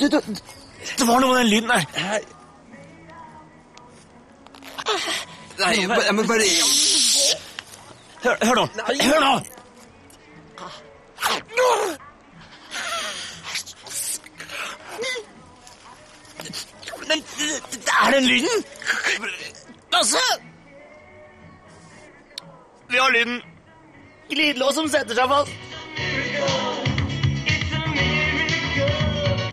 Du, du, Det var noe med den lyden der. Nei, jeg må- bare Hør, hør nå. Hør nå! Men det er den lyden! Lasse! Vi har lyden. Glidelås som setter seg fast. you.